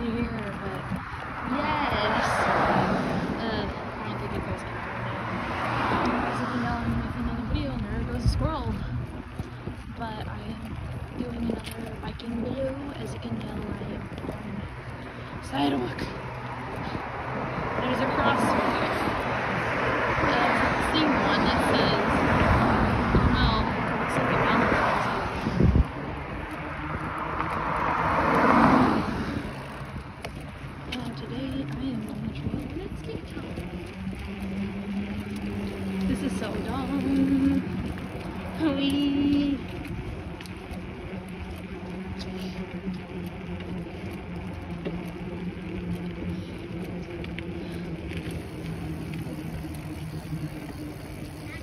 here, but yes. Uh, I don't think can hear that. As you can know, I'm making another video and there goes a squirrel. But I am doing another biking video. As you can tell, I am on sidewalk. There's a crosswalk. I've seen one that says, well, looks like a Valentine's Day. And today I am on the trail and it's daytime. This is so dumb. Wee.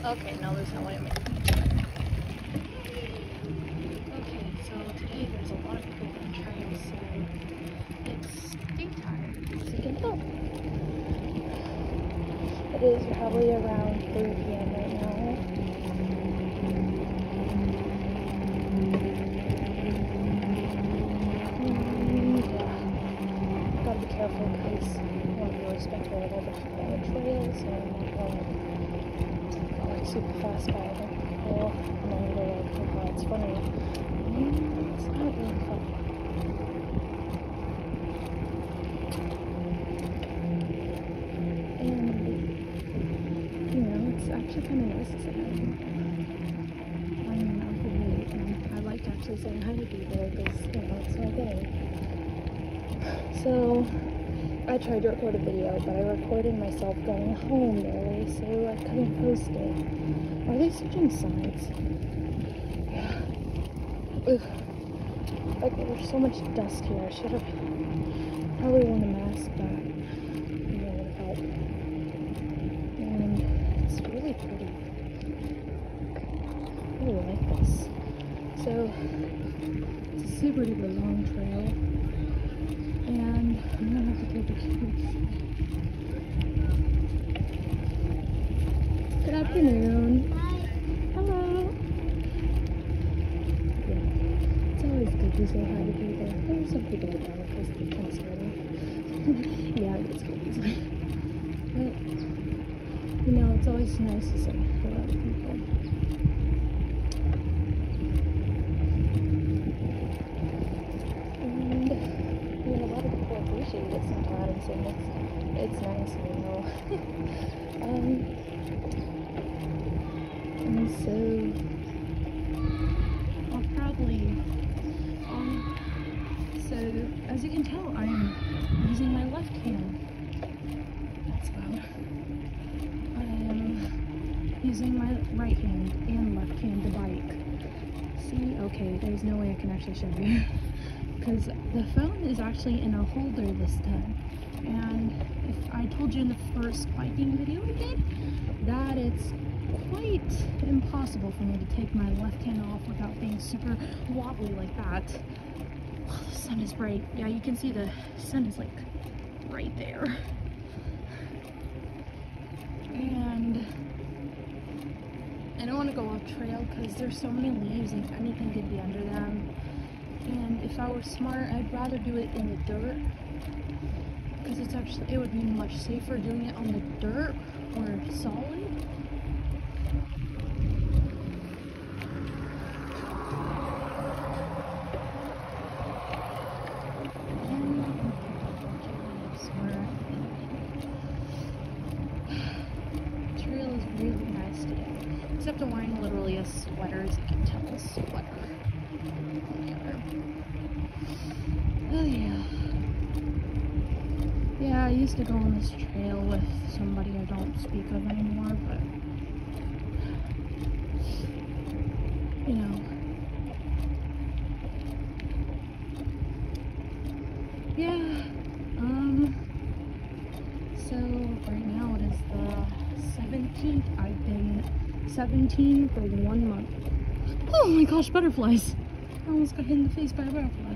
Okay, now there's no way I'm Okay, so today there's a lot of people on the trail, so it's daytime, as you can tell. It is probably around 3 p.m. right now. And, uh, gotta be careful because I want to be respectful of other people on the trail, so I'm not going go like super fast by other people. And then they're like, oh, it's funny. Mm, it's not really funny. And, you know, it's actually kind of nice to say I'm pretty late, and I like actually saying hi to people because, you know, it's my day. So, I tried to record a video, but I recorded myself going home early, so I couldn't post it. Are they switching sides? Ugh. Like, there's so much dust here. I should have probably worn a mask, but you know, would have helped. And it's really pretty. I really like this. So, it's a super duper long trail and I'm gonna have to take a cue. Good afternoon. Hello. Yeah. It's always good to say hi to people. There's some people that don't because they kind of scary. yeah, it gets good easily. But, you know, it's always nice to say hello to people. And I mean, a lot of people appreciate it sometimes, and it's it's nice, you know. um, and so I'll probably um. So as you can tell, I'm using my left hand. That's loud. I am using my right hand and left hand to bike. See, okay, there's no way I can actually show you. because the phone is actually in a holder this time. And if I told you in the first biking video I did that it's quite impossible for me to take my left hand off without being super wobbly like that. Oh, the sun is bright. Yeah, you can see the sun is like right there. And I don't want to go off trail because there's so many leaves and anything could be under them. And if I were smart, I'd rather do it in the dirt because it's actually it would be much safer doing it on the dirt or solid. Trail is really nice today, except I'm wearing literally a sweater, as you can tell, a sweater. Whatever. Oh yeah. Yeah, I used to go on this trail with somebody I don't speak of anymore, but you know. Yeah. Um so right now it is the 17th. I've been 17 for one month. Oh my gosh, butterflies! I almost got hit in the face by a butterfly.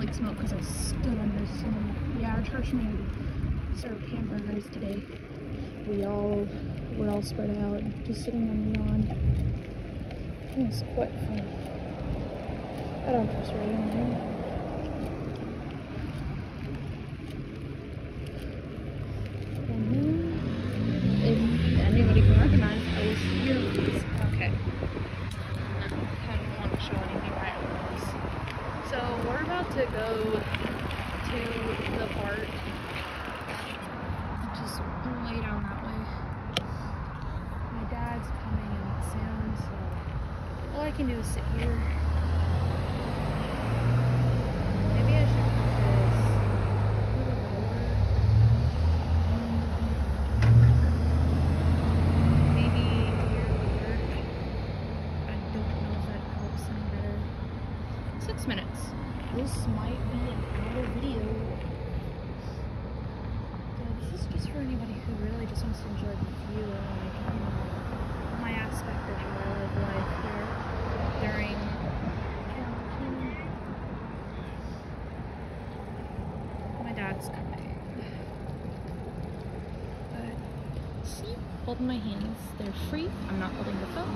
like smoke because I stood under some. Yeah, our church made served hamburgers today. We all were all spread out, just sitting on the lawn. It was quite fun. I don't trust radio. And then, if anybody can recognize I was here. okay. in my hands. They're free. I'm not holding the phone.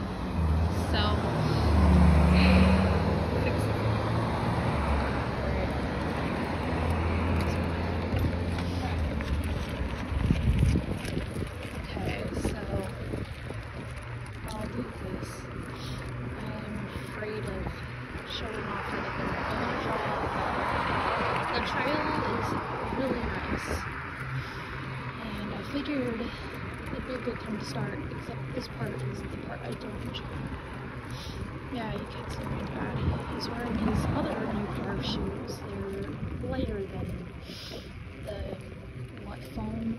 So was wearing his other new pair of shoes. They're lighter than the what foam?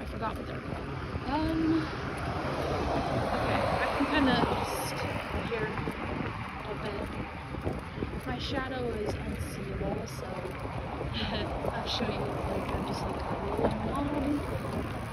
I forgot what they're called. Um. Okay, I can kind of just hear a bit. My shadow is unseeable, so I'll show you. Like I'm just like rolling on.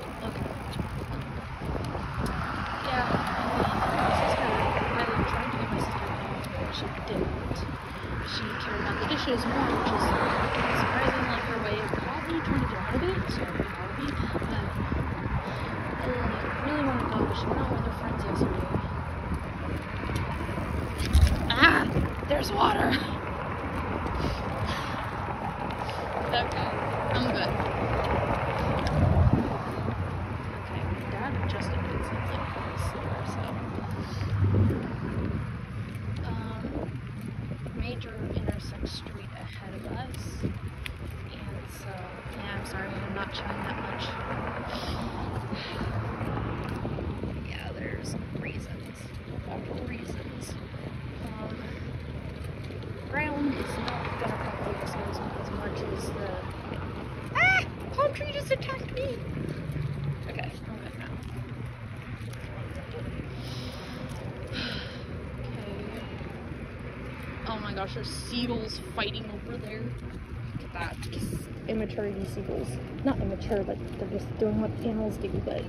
not immaturity sequels. Not immature, but they're just doing what animals do, but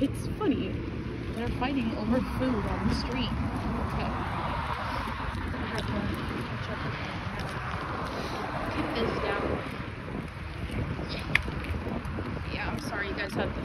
it's funny. They're fighting over food on the street. Okay. Keep this down. Yeah, I'm sorry you guys have to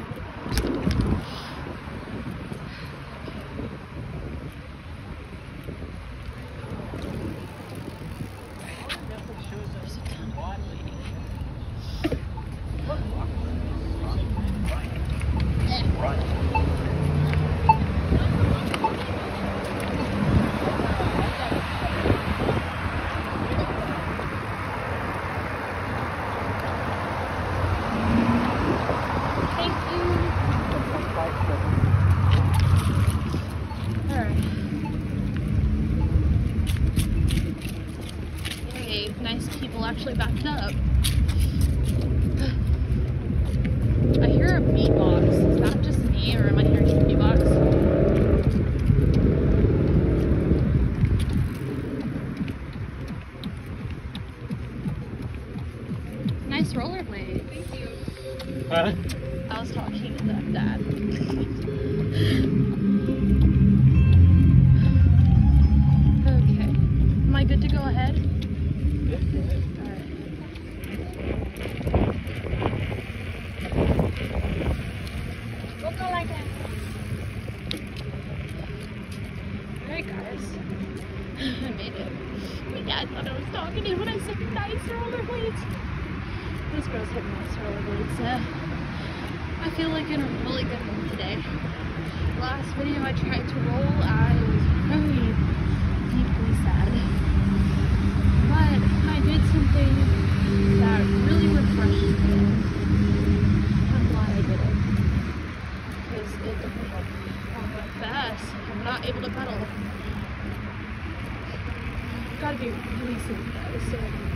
talking when I said nice rollerblades. Those girls have nice rollerblades, so I feel like in a really good mood today. Last video I tried to roll, I was very deeply sad. But I did something that really refreshed me. I'm glad I did it. Because it definitely helped me on my fast. I'm not able to pedal gotta be really soon is so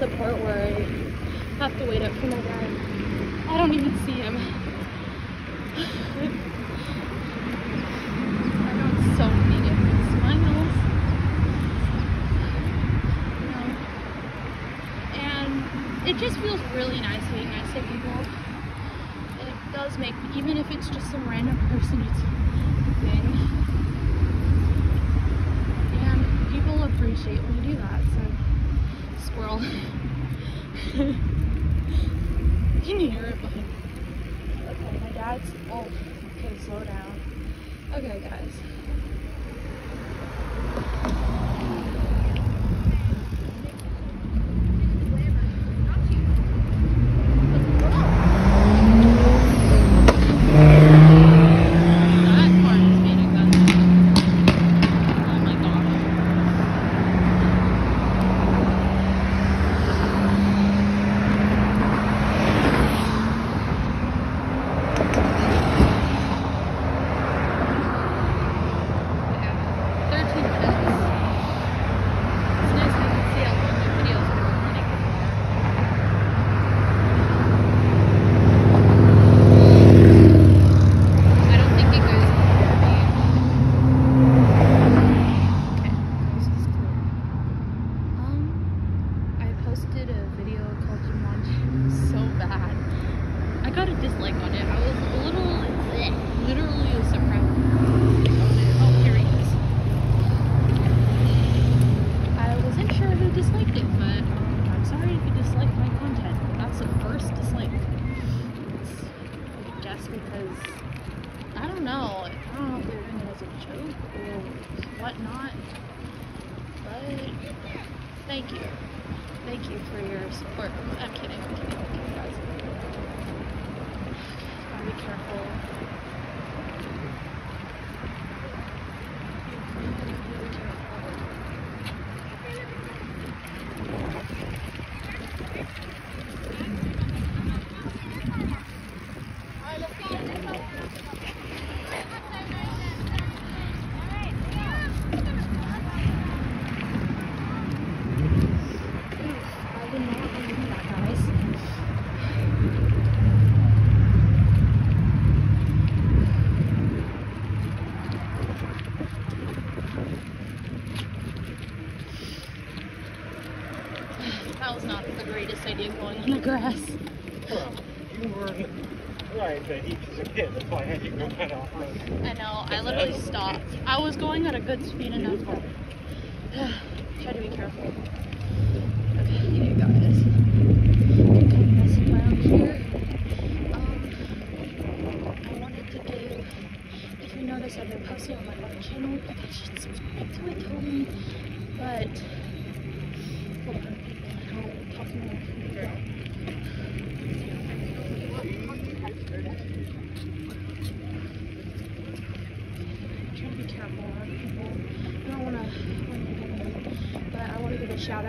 the part where I have to wait up for my dad. I don't even see him. I got so many different smiles, And it just feels really nice being nice to people. It does make, even if it's just some random person, it's a thing. And people appreciate when you do that, so. Squirrel. Can you hear it. Okay, my dad's, oh, okay, slow down. Okay, guys.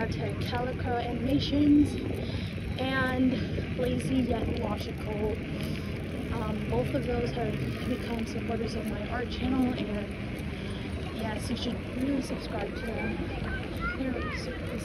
To Calico Animations and Lazy Yet Logical. Um, both of those have become supporters of my art channel, and yes, you should really subscribe to them. They're Super,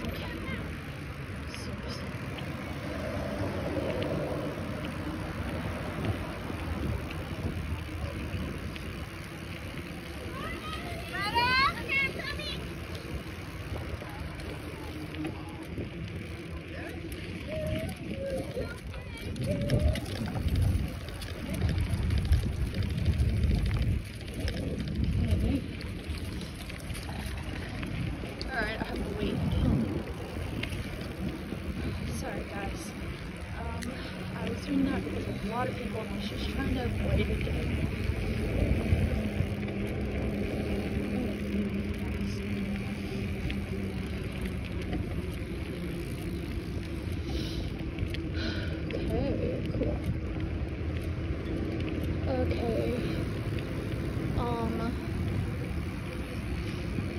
Maybe. Alright, I have to wait. Sorry, guys. Um, I was doing that because there's a lot of people and I was just trying to avoid it again. Okay, cool. Okay. Um,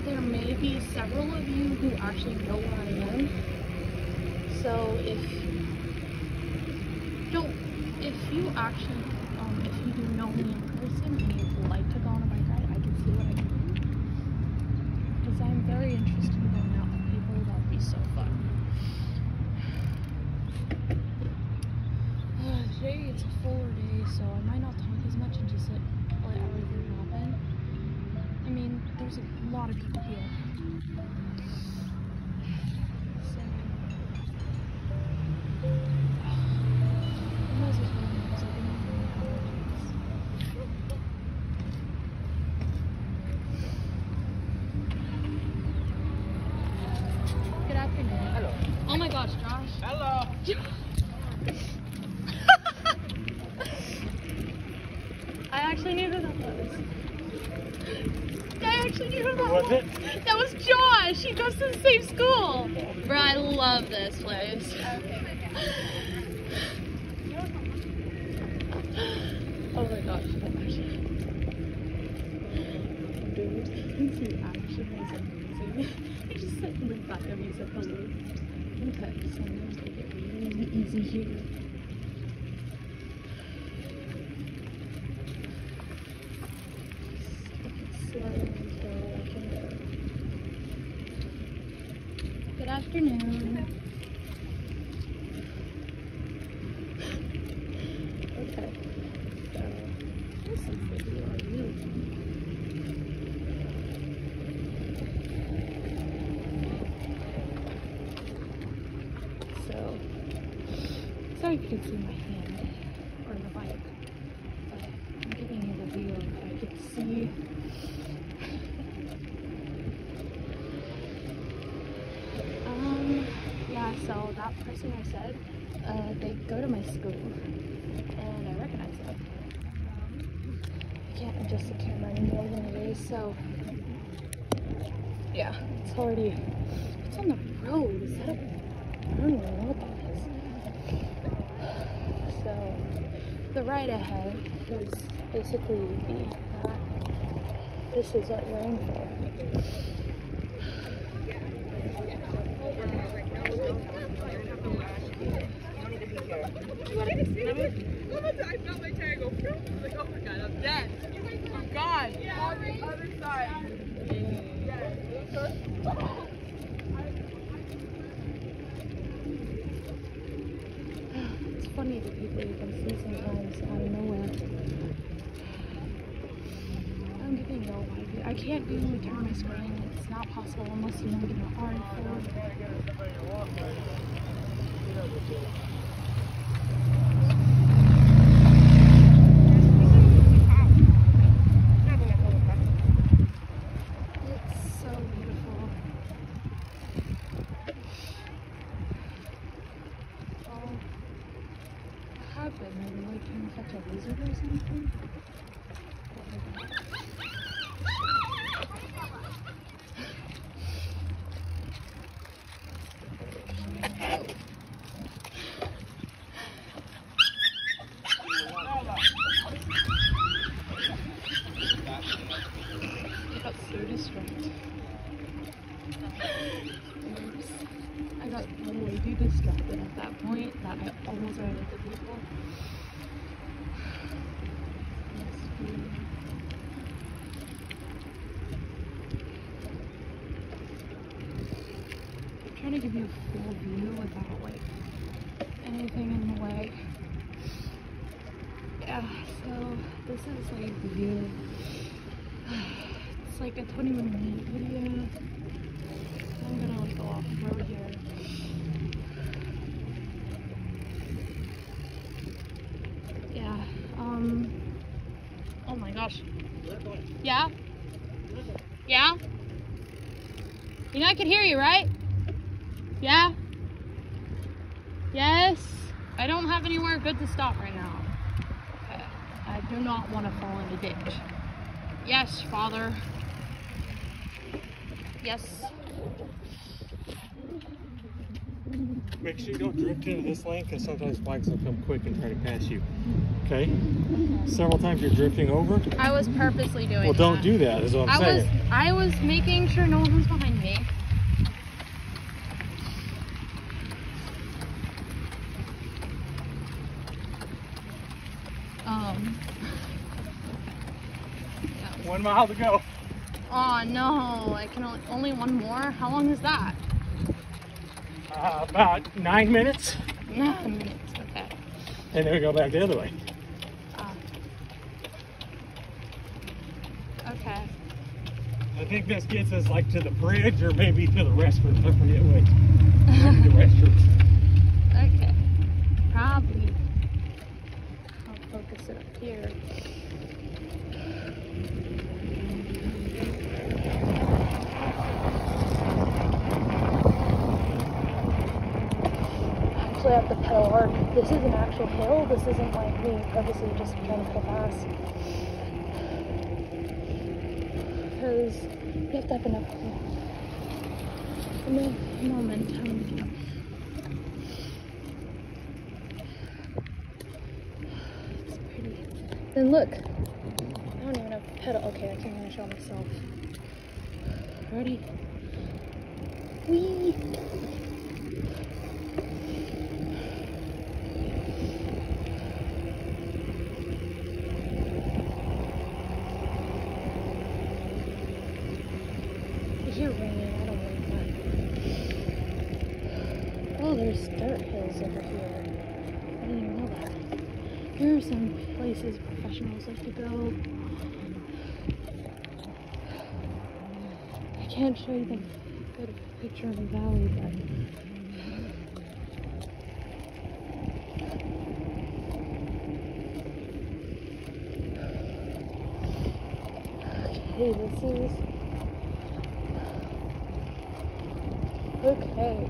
there may be several of you who actually know where I am. So if don't, if you actually, um, if you do know me in person and you'd like to go on a bike ride, I can see what I can do. Because I'm very interested in going out with people. That would be so fun. Uh, today it's a fuller day, so I might not talk as much and just let, let everything happen. I mean, there's a lot of people here. So, I might as well go because I've been here for hours. Good afternoon. Hello. Oh my gosh, Josh. Hello. I actually knew who that was. I actually knew who that Was was. it? That was Josh. He goes to the same school. Bro, I love this place. oh my gosh. Dude, he actually is amazing. he just said looked back at me and said hello. Okay, so I'm gonna take it really easy here. Slow until I can go. Good afternoon. Okay. So, this is the BRU. So, you can see my hand or the bike, but I'm giving you the view of I could see. Um, yeah, so that person I said, uh, they go to my school, and I recognize them. I can't adjust the camera any more than it is, so yeah, it's already, it's on the road. Is that a, I don't even know what that is. So, the right ahead is basically the, uh, this is what you're in for. I felt my tire go. Like, oh my god, I'm dead. Oh god. On the other side. It's funny the people you can see sometimes out of nowhere. I'm giving no idea. I can't really turn my screen. It's not possible unless you know what an R for. It's so beautiful. Oh, Been maybe like can catch a lizard or something? got way too distracted at that point that I almost ran into people. Yes, we- I'm trying to give you a full view without like anything in the way. Yeah, so this is like the view. It's like a 21 minute video. I'm gonna like go off road here. Yeah, um, oh my gosh. Yeah? Yeah? You know I can hear you, right? Yeah? Yes? I don't have anywhere good to stop right now. I do not want to fall in the ditch. Yes, father. Yes. Make sure you don't drift into this lane because sometimes bikes will come quick and try to pass you. Okay? Several times you're drifting over. I was purposely doing Well, don't that. do that, is what I'm I was saying. I was making sure no one was behind me. Um. yeah. One mile to go. Oh no! I can only, only one more. How long is that? Uh, about nine minutes, Nine minutes. Okay. and then we go back the other way. Ah. okay. I think this gets us like to the bridge or maybe to the restrooms. I forget which. Maybe the restrooms. Okay. Probably. I'll focus it up here. Actually, have to pedal hard. This is an actual hill. This isn't like me purposely just trying to go fast. Because you have to have enough enough momentum. It's pretty. Then look. I don't even have a pedal. Okay, I can't even show myself. Ready? Wee. I hear rain. I don't like that. Oh, there's dirt hills over here. I didn't even know that. Here are some places professionals like to go. I can't show you the good picture of the valley, but okay, this is okay.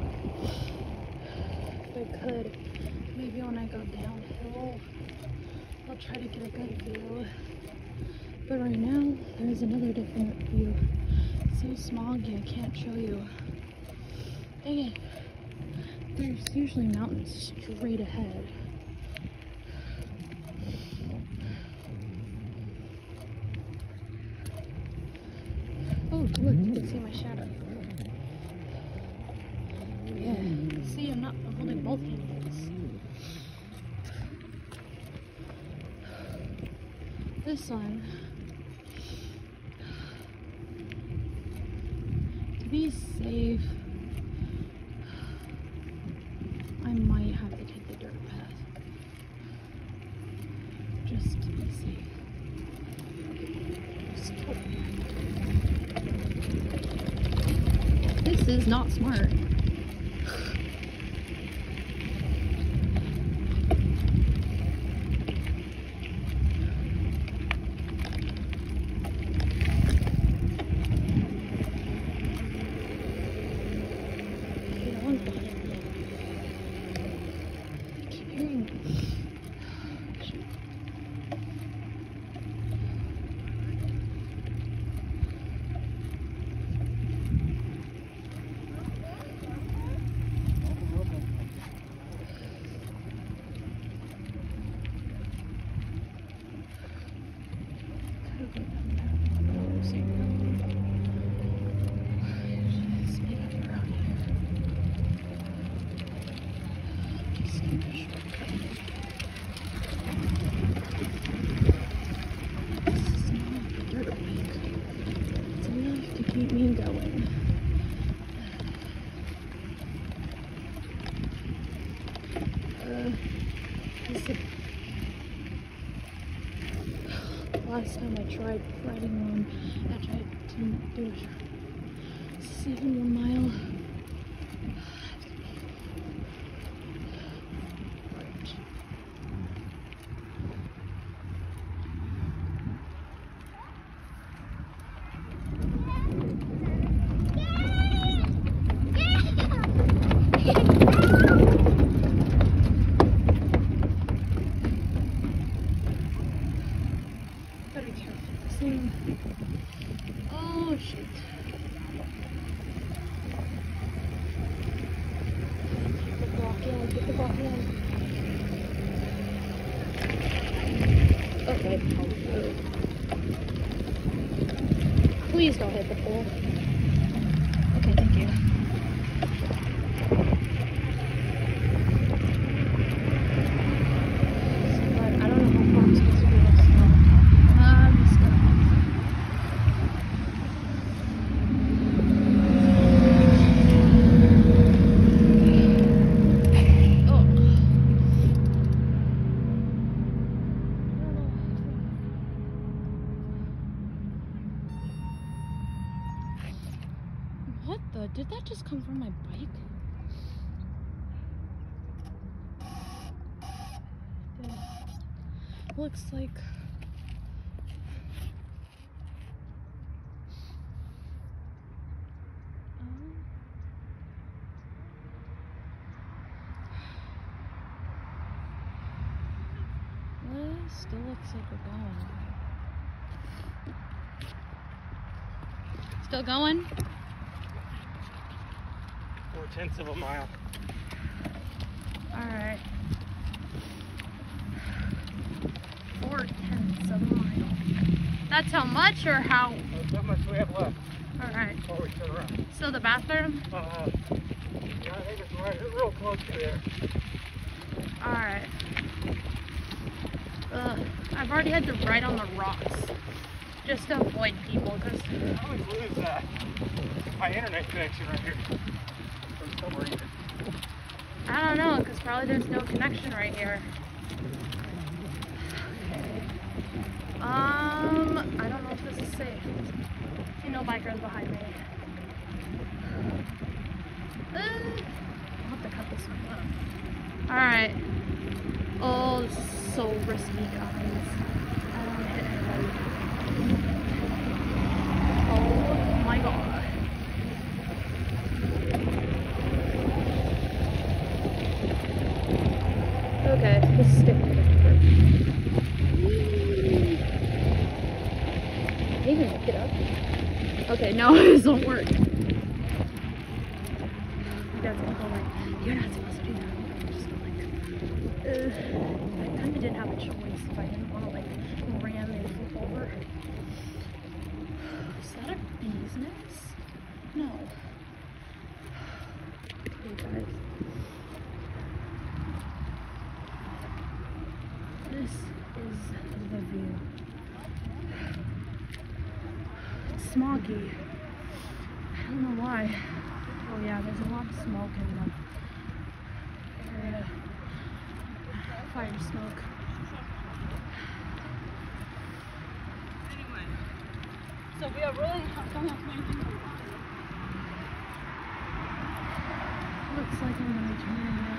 If I could, maybe when I go downhill, I'll try to get a good view. But right now, there's another different view. It's so smoggy, I can't show you. Dang it. There's usually mountains straight ahead. Oh, look, you can see my shadow. Yeah. See, I'm not I'm holding both handles. This one. To be safe, I might have to take the dirt path. Just to be safe. Stop. This is not smart. Looks like. Um, Well, still looks like we're going. Still going? Four tenths of a mile. Alright. Four tenths of a mile. That's how much or how? That's how much we have left Alright. before we turn around. So the bathroom? Uh, yeah, I think it's right, real close to there. Alright. Ugh. I've already had to ride on the rocks. Just to avoid people because I always lose uh, my internet connection right here. For some reason. I don't know, because probably there's no connection right here. Um, I don't know if this is safe. See no bikers behind me. Uh, I'll have to cut this one. Alright. Oh, so risky, guys. I don't wanna hit anybody. Oh my god. Okay, let's stick with it. Can you even pick it up? Okay, won't work. You guys won't go like, you're not supposed to do that. I'm just go like, uh, I kind of didn't have a choice if I didn't want to like ram and flip over. Is that a bee's nest? No. Okay, guys. This is the view. It's smoggy. I don't know why. Oh yeah, there's a lot of smoke in the area. Fire smoke. Anyway. So we are really don't have to Looks like I'm gonna turn around.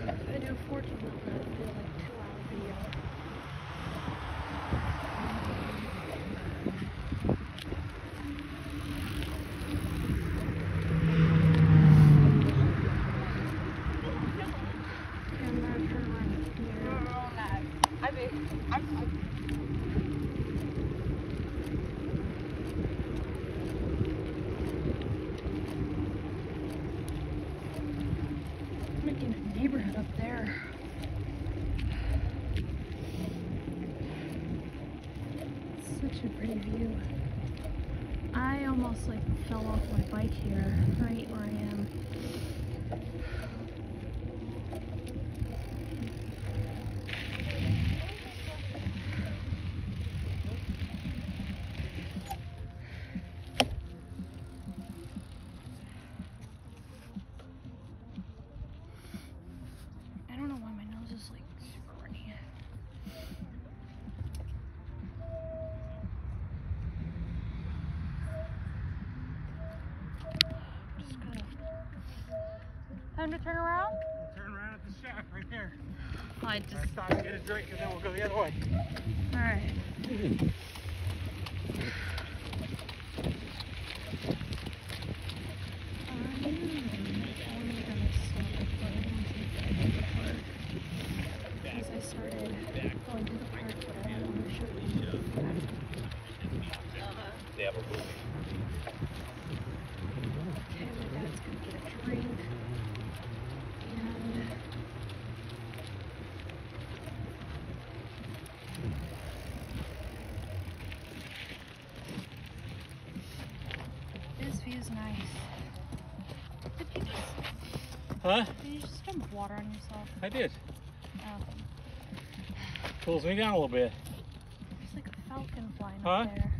If I do 14 miles, that'll be like two hour video. freaking neighborhood up there. Such a pretty view. I almost like fell off my bike here, right where I am. I don't know why my nose is like super runny. Just gotta. Time to turn around? Turn around at the shack right there. Oh, I just. I stop and get a drink and then we'll go the other way. Alright. Because I started going to the park, but I don't want to show you. Okay, my dad's gonna get a drink. And this view's nice. Did you just, Huh? did you just dump water on yourself? I did. Oh, Cools me down a little bit. there's like a falcon flying Huh? up there.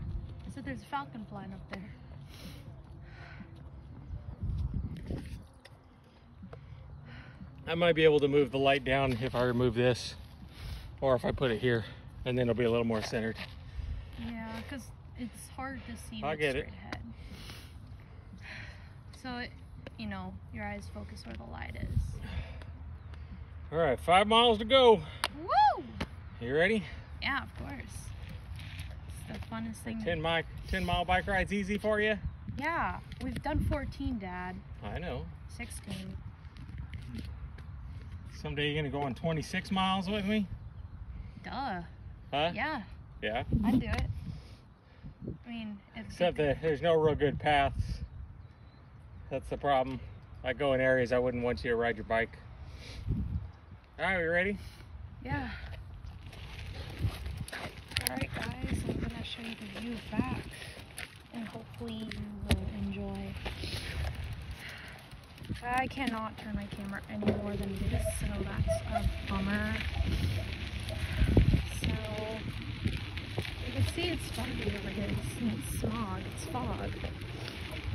I said there's a falcon flying up there. I might be able to move the light down if I remove this or if I put it here and then it'll be a little more centered. Yeah, because it's hard to see I get it. ahead. So, it, you know, your eyes focus where the light is. All right, five miles to go. Woo! You ready? Yeah, of course. It's the funnest thing. 10 mile, 10 mile bike ride's easy for you? Yeah, we've done 14, Dad. I know. 16. Someday you're gonna go on 26 miles with me? Duh. Huh? Yeah, Yeah. I'd do it. I mean, it's Except that there's no real good paths. That's the problem. I go in areas I wouldn't want you to ride your bike. All right, we ready? Yeah. Alright, guys, I'm gonna show you the view back. And hopefully you will enjoy. I cannot turn my camera any more than this, so that's a bummer. So, you can see it's foggy over here. It's, it's smog, it's fog.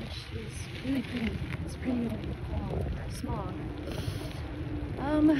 Which is really pretty. It's pretty fog smog. Um,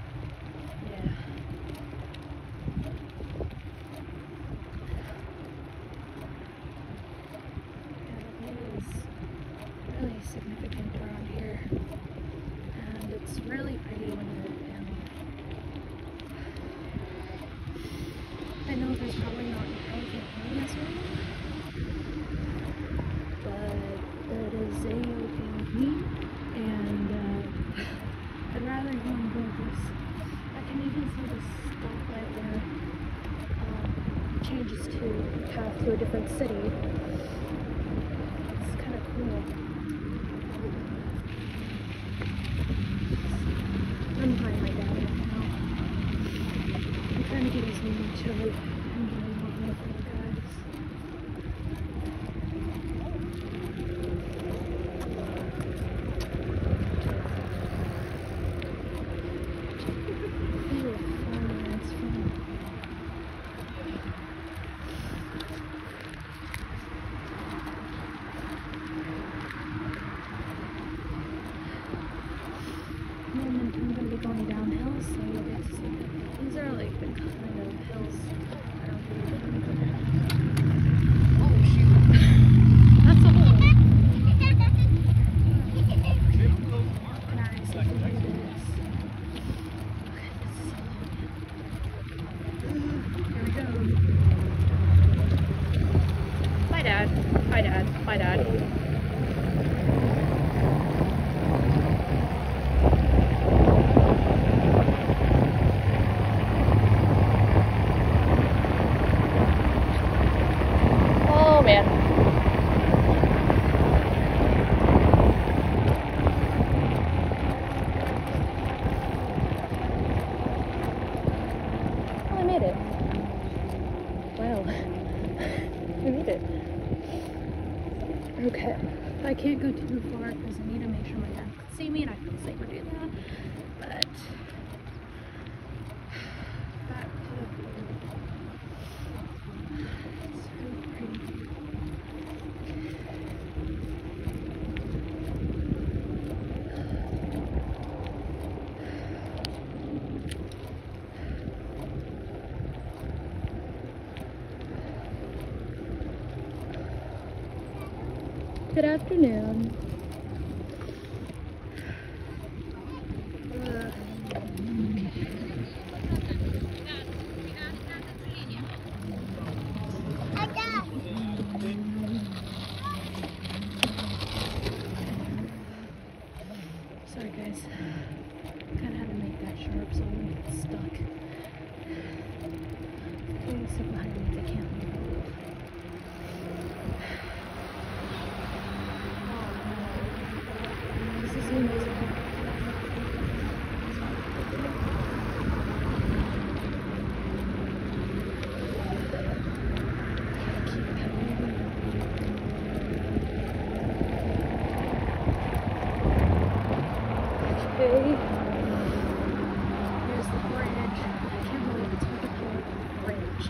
path to a different city. It's kind of cool. I'm behind my dad right now. I'm trying to get his name to enjoy walking with you guys. Ooh, fun, that's fun. And I'm gonna be going downhill, so you'll get to see. These are like the kind of hills I too far because I need to make sure my dad can see me and I feel safer doing that. But back to the so pretty. Good afternoon. Uh, Sorry guys. Kinda had to make that sharp so I don't get stuck. Getting stuck behind me, I can't move. This is amazing. Keep coming. Okay. Here's the bridge. I can't believe it's like a whole bridge.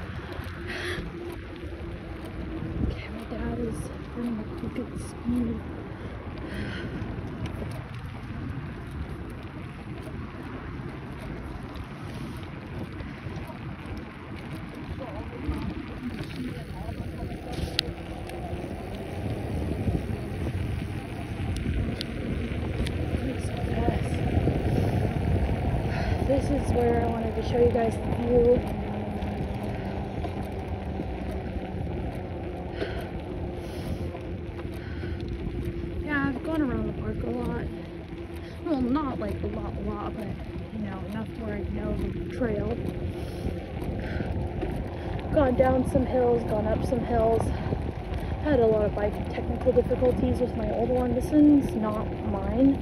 Okay, my dad is running a crooked speed. This is where I wanted to show you guys the view. Yeah, I've gone around the park a lot. Well, not like a lot, a lot, but you know, enough where I know the trail. Gone down some hills, gone up some hills. Had a lot of bike technical difficulties with my old one. This one's not mine,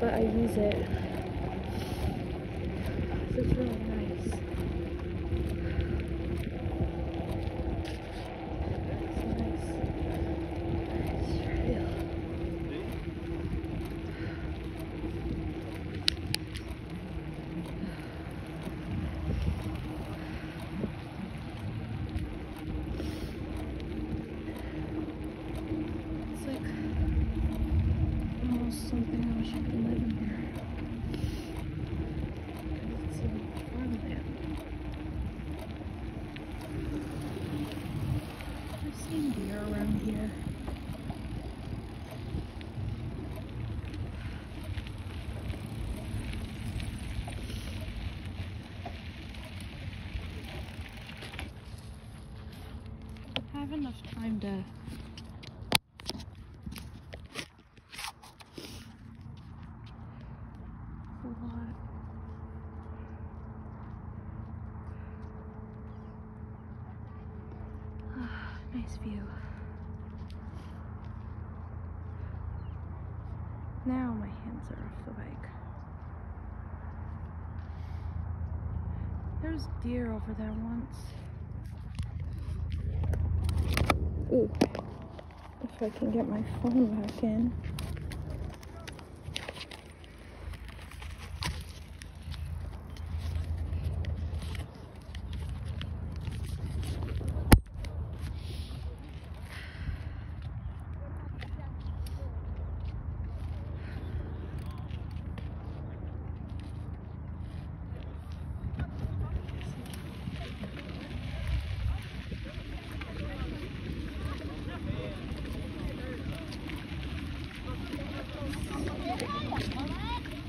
but I use it. So it's really nice. It's a nice, nice trail. It's like almost something I wish I could live in here. It's so farmland. I've seen deer around here. I have enough time to nice view. Now my hands are off the bike. There's deer over there once. Ooh. If I can get my phone back in.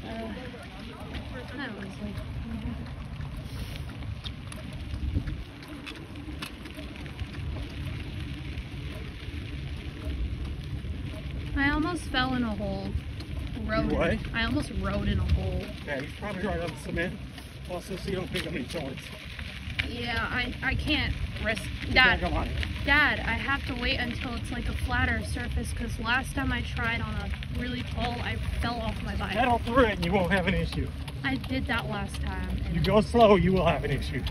Uh, I always like I almost fell in a hole. Rode. what? I almost rode in a hole. Yeah, he's probably right on the cement. Also, so you don't pick up any joints. Yeah, I, I can't risk Dad. come on. Dad, I have to wait until it's like a flatter surface because last time I tried on a really tall, I fell off my bike. Pedal through it and you won't have an issue. I did that last time. You go slow, you will have an issue.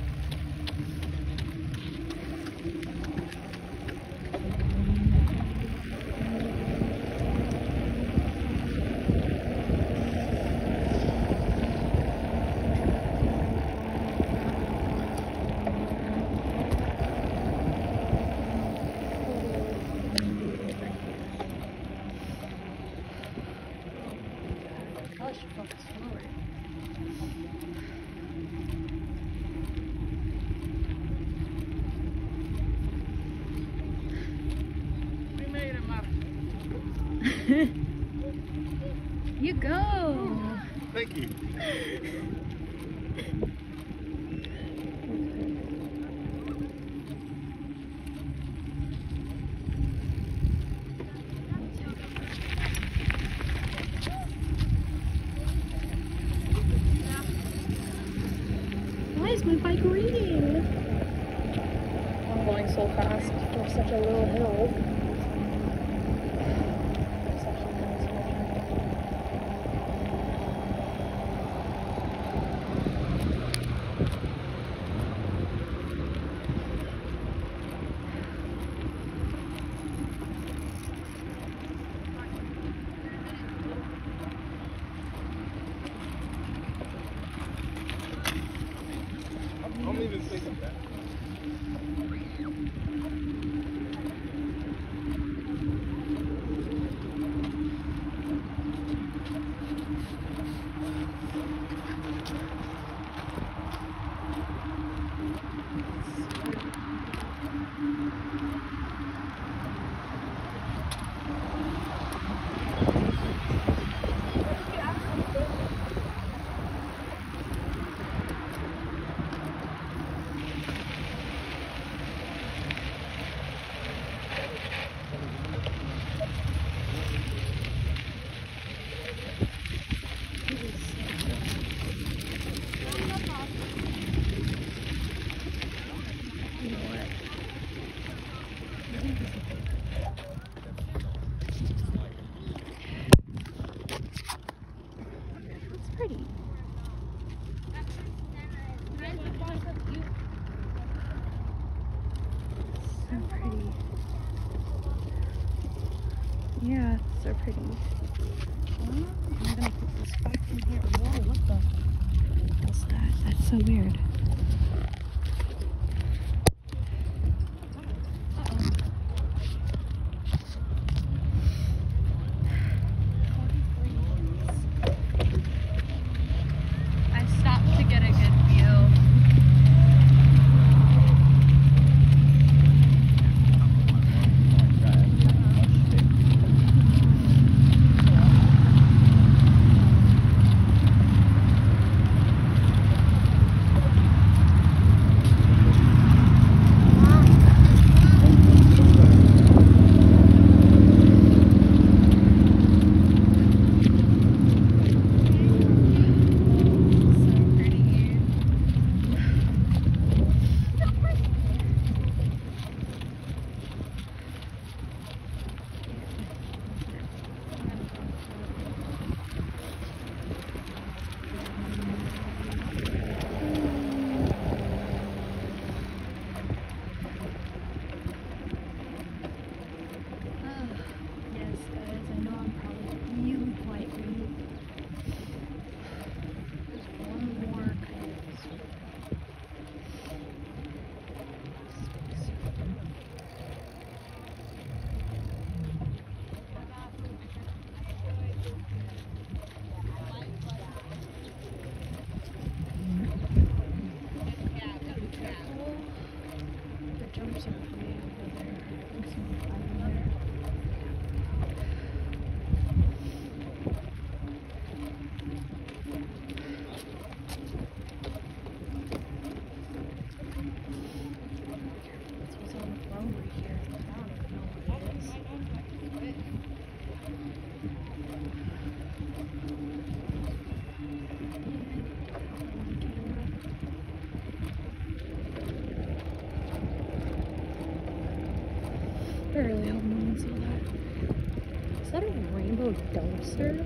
dumpster,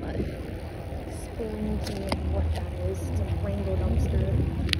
but explain to me what that is. It's a rainbow dumpster.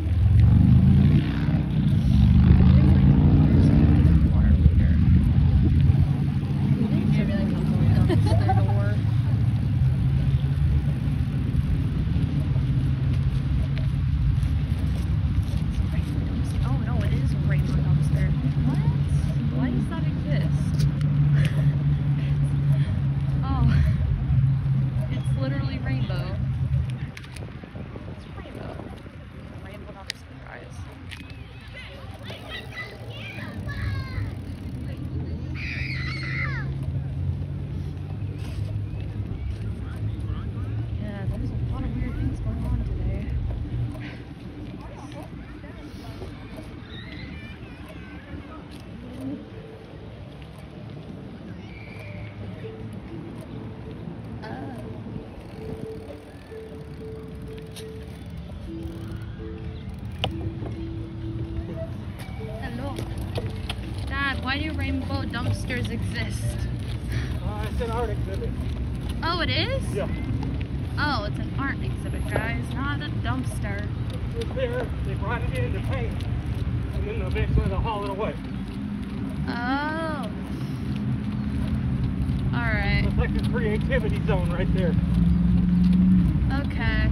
Oh, it's an art exhibit, guys, not a dumpster. It was there, they brought it in to paint, and then eventually they'll haul it away. Oh. Alright, It's like a creativity zone right there. okay.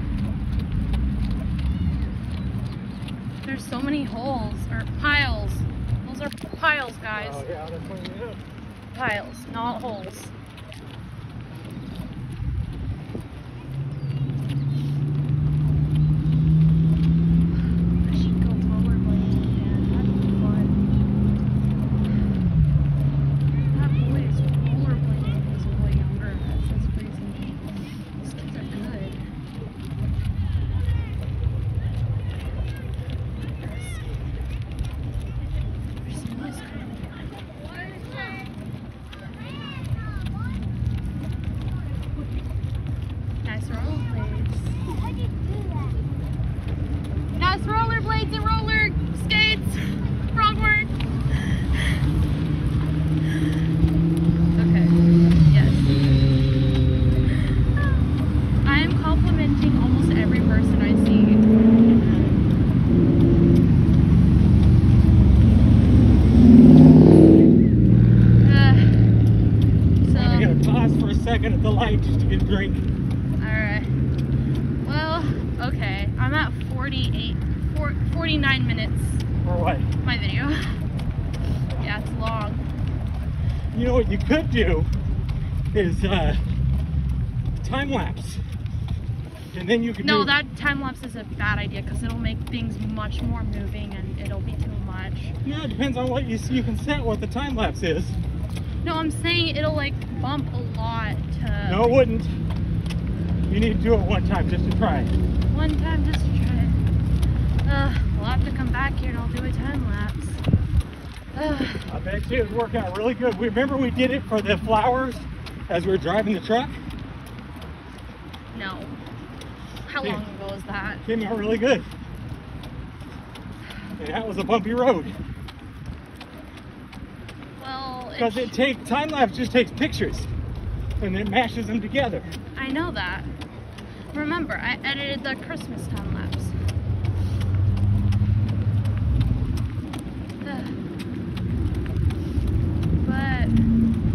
There's so many holes, or piles. Those are piles, guys. Oh yeah, that's what it is. Piles, not holes. I should go rollerblading again. That'd be fun. That boy is rollerblading when he was way younger. That's, that's crazy. These kids are good. There's some ice cream. Nice rollerblades. Nice rollerblades and roller skates. Wrong word. Okay. Yes. I am complimenting almost every person I see. Uh, so. I'm gonna pause for a second at the light just to get a drink. Alright. Well, okay. I'm at 48, four, 49 minutes Or what? my video. yeah, it's long. You know what you could do is uh, time lapse, and then you could No, that time lapse is a bad idea because it'll make things much more moving and it'll be too much. Yeah, it depends on what you. You can set what the time lapse is. No, I'm saying it'll like bump a lot to No, it wouldn't. You need to do it one time just to try it. one time just to try it. Uh, we'll have to come back here and I'll do a time lapse. Uh, I bet you it would work out really good. We remember we did it for the flowers as we were driving the truck. no. How Yeah. long ago was that? Came out really good. And that was a bumpy road. Well, Because it take time lapse just takes pictures and it mashes them together. I know that. Remember, I edited the Christmas time lapse. Ugh. But